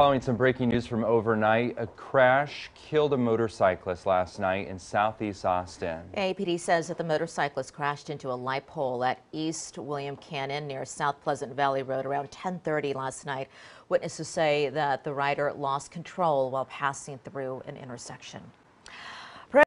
Following some breaking news from overnight, a crash killed a motorcyclist last night in southeast Austin. APD says that the motorcyclist crashed into a light pole at East William Cannon near South Pleasant Valley Road around 1030 last night. Witnesses say that the rider lost control while passing through an intersection.